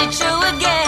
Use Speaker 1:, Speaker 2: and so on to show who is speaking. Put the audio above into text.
Speaker 1: it true again?